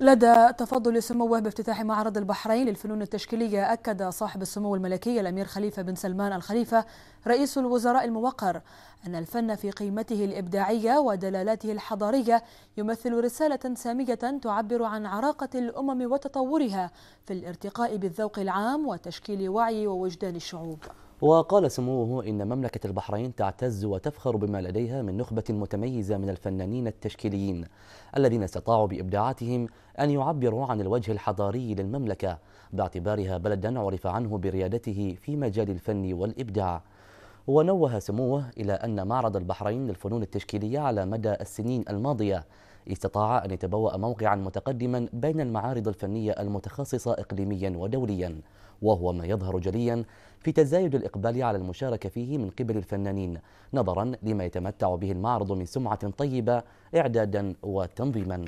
لدى تفضل سموه بافتتاح معرض البحرين للفنون التشكيلية أكد صاحب السمو الملكي الأمير خليفة بن سلمان الخليفة رئيس الوزراء الموقر أن الفن في قيمته الإبداعية ودلالاته الحضارية يمثل رسالة سامية تعبر عن عراقة الأمم وتطورها في الارتقاء بالذوق العام وتشكيل وعي ووجدان الشعوب. وقال سموه إن مملكة البحرين تعتز وتفخر بما لديها من نخبة متميزة من الفنانين التشكيليين الذين استطاعوا بإبداعاتهم أن يعبروا عن الوجه الحضاري للمملكة باعتبارها بلدا عرف عنه بريادته في مجال الفن والإبداع. ونوه سموه إلى أن معرض البحرين للفنون التشكيلية على مدى السنين الماضية استطاع أن يتبوأ موقعا متقدما بين المعارض الفنية المتخصصة إقليميا ودوليا وهو ما يظهر جليا في تزايد الإقبال على المشاركة فيه من قبل الفنانين نظرا لما يتمتع به المعرض من سمعة طيبة إعدادا وتنظيما.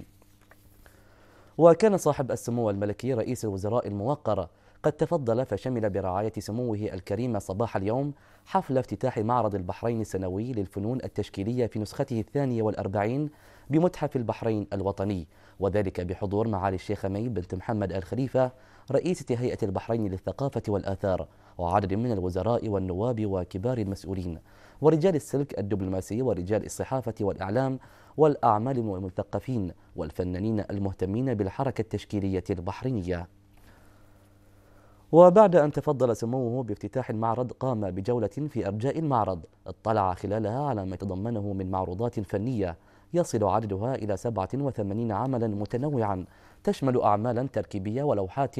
وكان صاحب السمو الملكي رئيس الوزراء الموقر قد تفضل فشمل برعاية سموه الكريم صباح اليوم حفل افتتاح معرض البحرين السنوي للفنون التشكيلية في نسخته الثانية والأربعين بمتحف البحرين الوطني وذلك بحضور معالي الشيخ مي بنت محمد الخليفة رئيسة هيئة البحرين للثقافة والآثار وعدد من الوزراء والنواب وكبار المسؤولين ورجال السلك الدبلوماسي ورجال الصحافة والإعلام والأعمال والمثقفين والفنانين المهتمين بالحركة التشكيلية البحرينية. وبعد أن تفضل سموه بافتتاح المعرض قام بجولة في أرجاء المعرض اطلع خلالها على ما يتضمنه من معروضات فنية يصل عددها إلى 87 عملا متنوعا تشمل أعمالا تركيبية ولوحات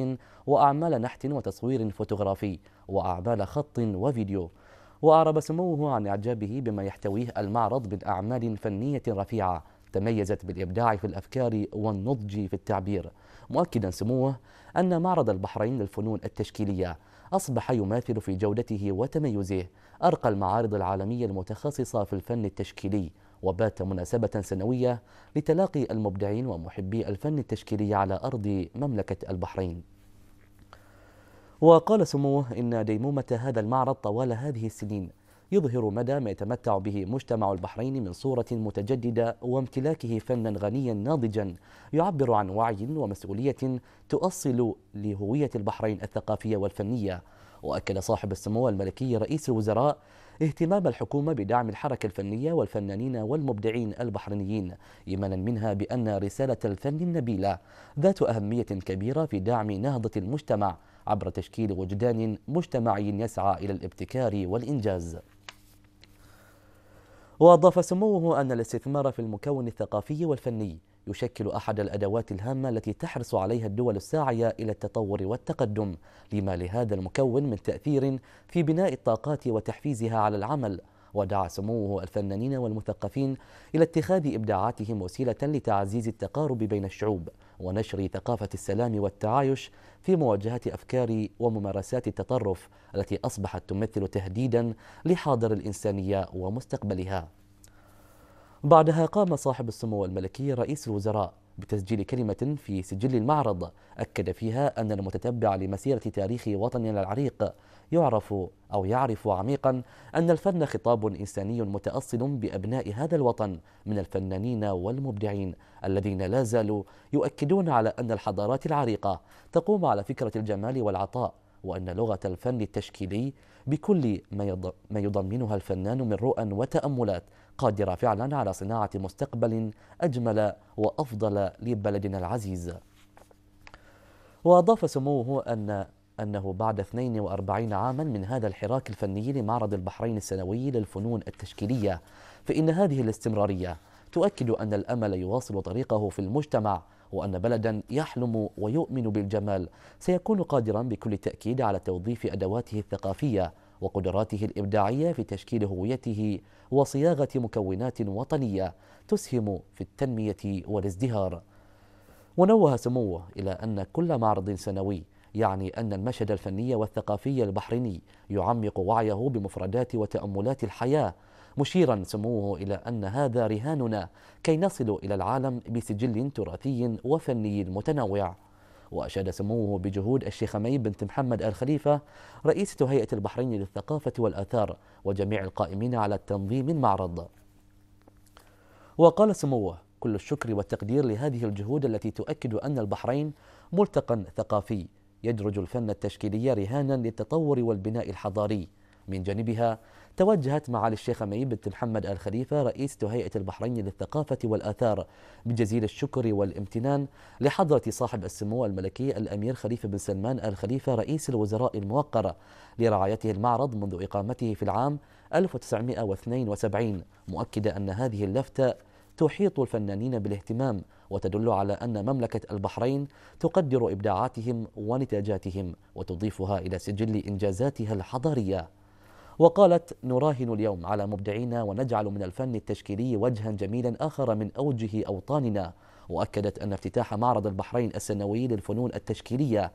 وأعمال نحت وتصوير فوتوغرافي وأعمال خط وفيديو. وأعرب سموه عن إعجابه بما يحتويه المعرض من أعمال فنية رفيعة تميزت بالإبداع في الأفكار والنضج في التعبير. مؤكدا سموه أن معرض البحرين للفنون التشكيلية أصبح يماثل في جودته وتميزه أرقى المعارض العالمية المتخصصة في الفن التشكيلي وبات مناسبة سنوية لتلاقي المبدعين ومحبي الفن التشكيلي على أرض مملكة البحرين. وقال سموه إن ديمومة هذا المعرض طوال هذه السنين يظهر مدى ما يتمتع به مجتمع البحرين من صورة متجددة وامتلاكه فنا غنيا ناضجا يعبر عن وعي ومسؤولية تؤصل لهوية البحرين الثقافية والفنية وأكد صاحب السمو الملكي رئيس الوزراء اهتمام الحكومة بدعم الحركة الفنية والفنانين والمبدعين البحرينيين إيمانا منها بأن رسالة الفن النبيلة ذات أهمية كبيرة في دعم نهضة المجتمع عبر تشكيل وجدان مجتمعي يسعى إلى الابتكار والإنجاز. وأضاف سموه أن الاستثمار في المكون الثقافي والفني يشكل أحد الأدوات الهامة التي تحرص عليها الدول الساعية إلى التطور والتقدم لما لهذا المكون من تأثير في بناء الطاقات وتحفيزها على العمل. ودعا سموه الفنانين والمثقفين إلى اتخاذ إبداعاتهم وسيلة لتعزيز التقارب بين الشعوب ونشر ثقافة السلام والتعايش في مواجهة أفكار وممارسات التطرف التي أصبحت تمثل تهديدا لحاضر الإنسانية ومستقبلها. بعدها قام صاحب السمو الملكي رئيس الوزراء بتسجيل كلمة في سجل المعرض. أكد فيها أن المتتبع لمسيرة تاريخ وطننا العريق يعرف أو يعرف عميقا أن الفن خطاب إنساني متأصل بأبناء هذا الوطن من الفنانين والمبدعين الذين لا زالوا يؤكدون على أن الحضارات العريقة تقوم على فكرة الجمال والعطاء وأن لغة الفن التشكيلي بكل ما يضمنها الفنان من رؤى وتأملات قادرة فعلا على صناعة مستقبل أجمل وأفضل لبلدنا العزيز. وأضاف سموه أن أنه بعد 42 عاما من هذا الحراك الفني لمعرض البحرين السنوي للفنون التشكيلية فإن هذه الاستمرارية تؤكد أن الأمل يواصل طريقه في المجتمع وأن بلدا يحلم ويؤمن بالجمال. سيكون قادرا بكل تأكيد على توظيف أدواته الثقافية وقدراته الإبداعية في تشكيل هويته وصياغة مكونات وطنية تسهم في التنمية والازدهار. ونوه سموه إلى أن كل معرض سنوي يعني أن المشهد الفني والثقافي البحريني يعمق وعيه بمفردات وتأملات الحياة مشيرا سموه إلى أن هذا رهاننا كي نصل إلى العالم بسجل تراثي وفني متنوع. وأشاد سموه بجهود الشيخ مي بنت محمد الخليفة رئيسة هيئة البحرين للثقافة والآثار وجميع القائمين على تنظيم المعرض. وقال سموه كل الشكر والتقدير لهذه الجهود التي تؤكد أن البحرين ملتقى ثقافي يدرج الفن التشكيلي رهانا للتطور والبناء الحضاري من جانبها توجهت معالي الشيخ ميب بنت محمد آل خليفة رئيسة هيئة البحرين للثقافة والآثار بجزيل الشكر والامتنان لحضرة صاحب السمو الملكي الأمير خليفة بن سلمان آل خليفة رئيس الوزراء الموقر لرعايته المعرض منذ إقامته في العام 1972 مؤكدة أن هذه اللفتة تحيط الفنانين بالاهتمام وتدل على أن مملكة البحرين تقدر إبداعاتهم ونتاجاتهم وتضيفها إلى سجل إنجازاتها الحضارية. وقالت نراهن اليوم على مبدعينا ونجعل من الفن التشكيلي وجها جميلا آخر من أوجه أوطاننا. وأكدت أن افتتاح معرض البحرين السنوي للفنون التشكيلية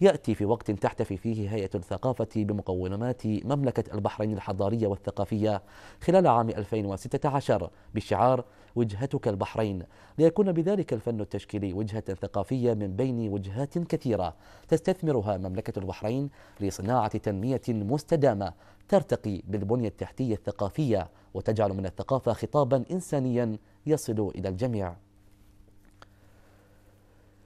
يأتي في وقت تحتفي فيه هيئة الثقافة بمقومات مملكة البحرين الحضارية والثقافية خلال عام 2016 بشعار وجهتك البحرين ليكون بذلك الفن التشكيلي وجهة ثقافية من بين وجهات كثيرة تستثمرها مملكة البحرين لصناعة تنمية مستدامة ترتقي بالبنية التحتية الثقافية وتجعل من الثقافة خطابا إنسانيا يصل إلى الجميع.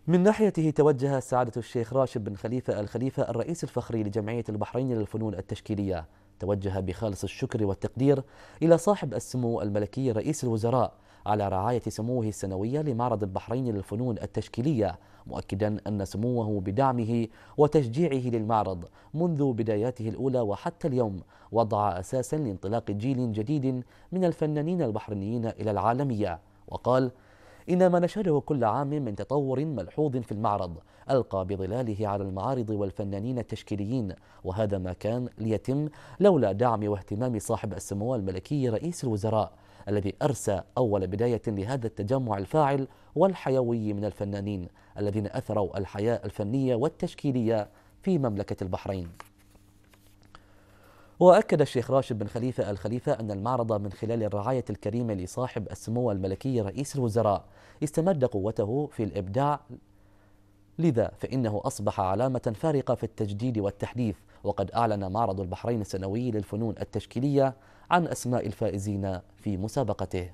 من ناحيته توجه سعادة الشيخ راشد بن خليفة الخليفة الرئيس الفخري لجمعية البحرين للفنون التشكيلية. توجه بخالص الشكر والتقدير إلى صاحب السمو الملكي رئيس الوزراء على رعاية سموه السنوية لمعرض البحرين للفنون التشكيلية مؤكدا أن سموه بدعمه وتشجيعه للمعرض منذ بداياته الأولى وحتى اليوم وضع أساسا لانطلاق جيل جديد من الفنانين البحرينيين إلى العالمية. وقال إن ما نشهده كل عام من تطور ملحوظ في المعرض ألقى بظلاله على المعارض والفنانين التشكيليين وهذا ما كان ليتم لولا دعم واهتمام صاحب السمو الملكي رئيس الوزراء الذي أرسى أول بداية لهذا التجمع الفاعل والحيوي من الفنانين الذين أثروا الحياة الفنية والتشكيلية في مملكة البحرين. وأكد الشيخ راشد بن خليفة الخليفة أن المعرض من خلال الرعاية الكريمة لصاحب السمو الملكي رئيس الوزراء استمد قوته في الإبداع لذا فإنه أصبح علامة فارقة في التجديد والتحديث وقد أعلن معرض البحرين السنوي للفنون التشكيلية عن أسماء الفائزين في مسابقته.